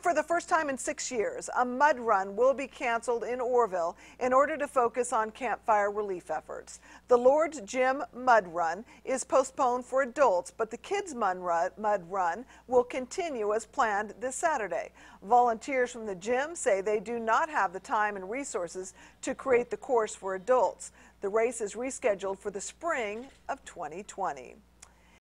And for the first time in six years, a mud run will be canceled in Oroville in order to focus on Camp Fire relief efforts. The Lord's Gym Mud Run is postponed for adults, but the kids' mud run will continue as planned this Saturday. Volunteers from the gym say they do not have the time and resources to create the course for adults. The race is rescheduled for the spring of 2020.